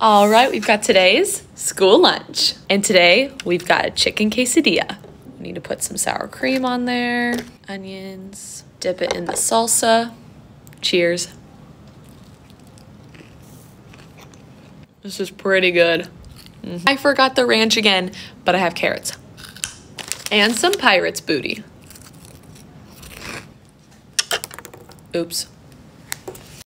All right, we've got today's school lunch. And today we've got a chicken quesadilla. We need to put some sour cream on there, onions, dip it in the salsa. Cheers. This is pretty good. Mm -hmm. I forgot the ranch again, but I have carrots. And some pirate's booty. Oops.